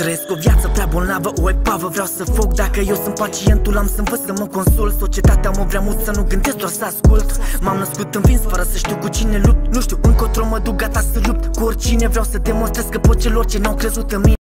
Trăiesc o viață prea bolnavă, o epavă. Vreau să foc dacă eu sunt pacientul Am să învăț să mă consult. Societatea mă vrea mult să nu gândesc, doar să ascult. M-am născut învins fără să știu cu cine lupt. Nu știu încotro mă duc gata să lupt. Cu oricine vreau să demonstrez că pot celor ce n-au crezut în mine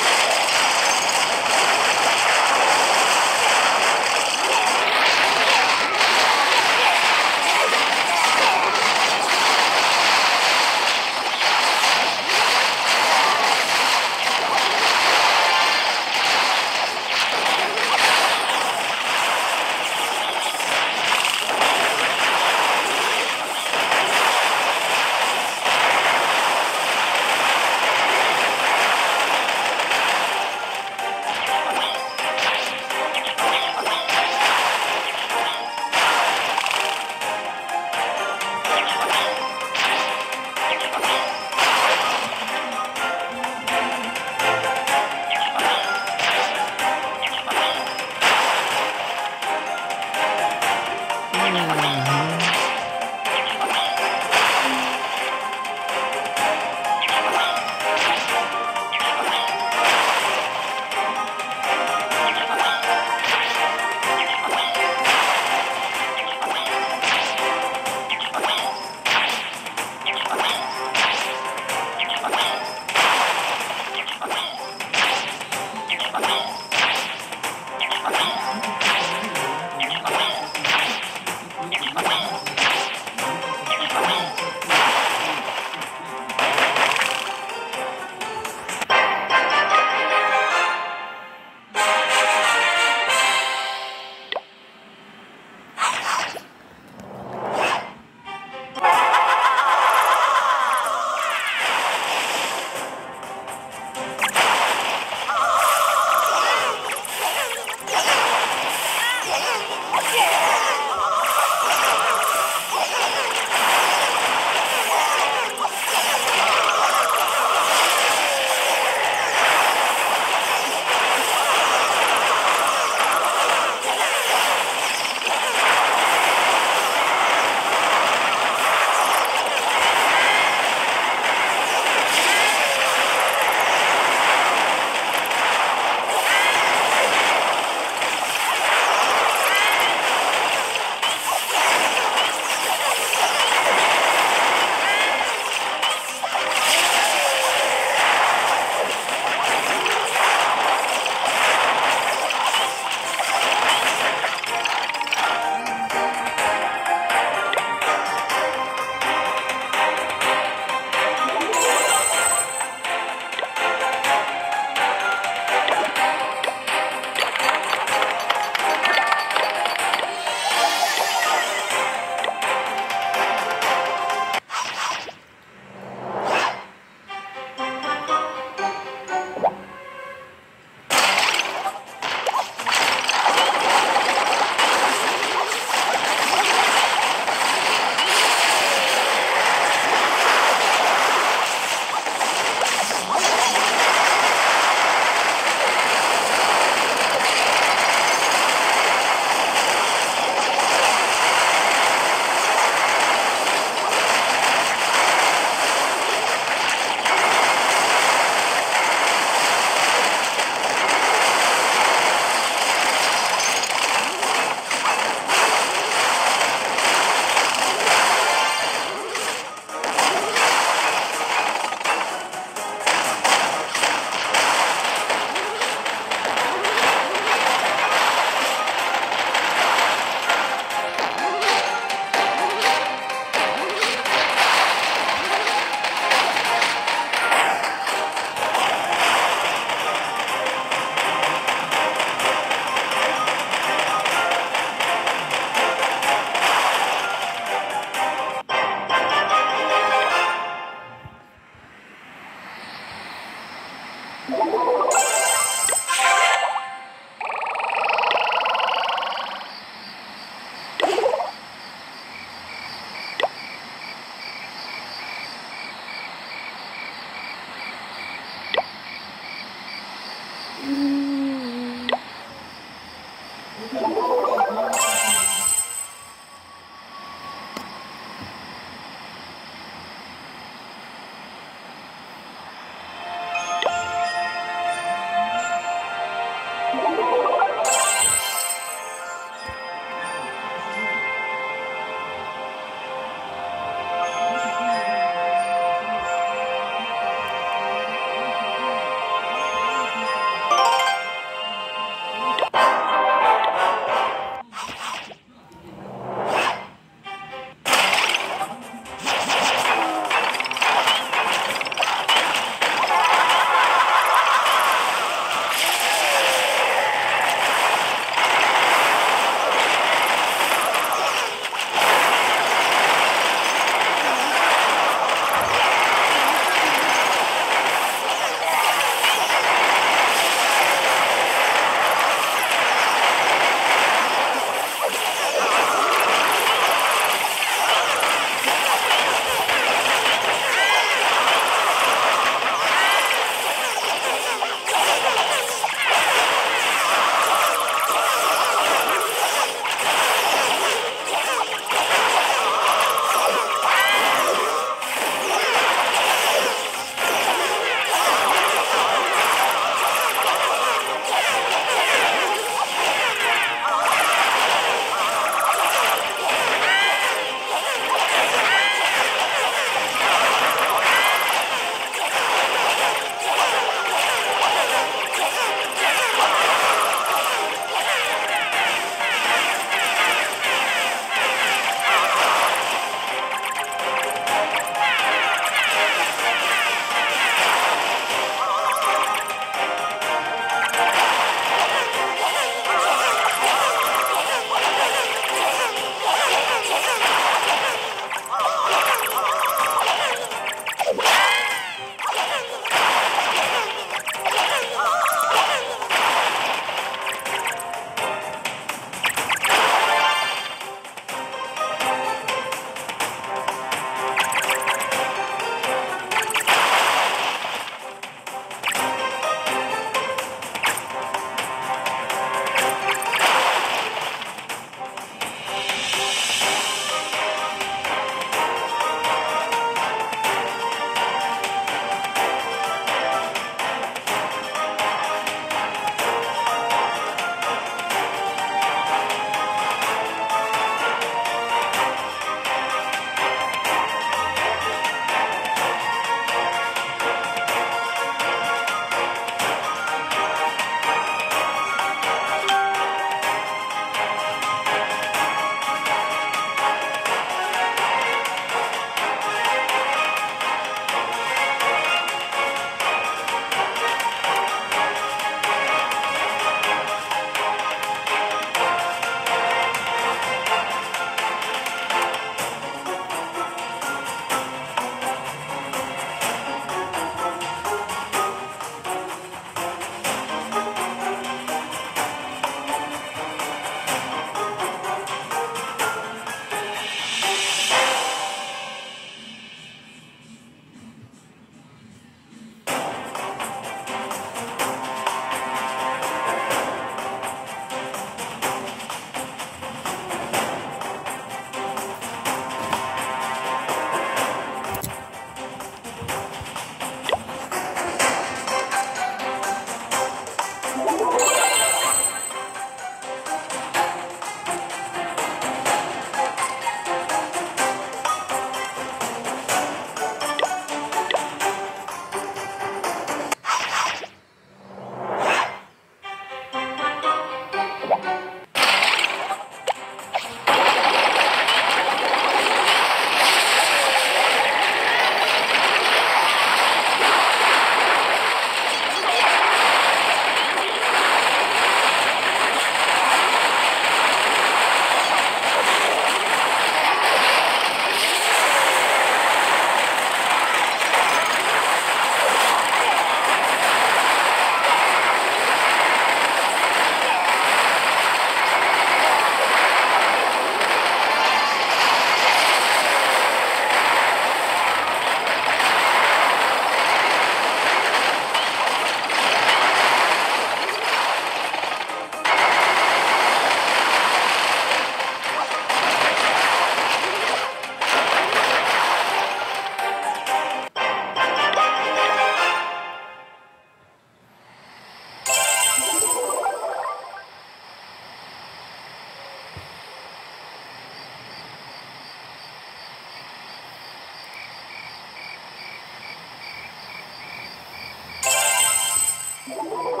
Thank you.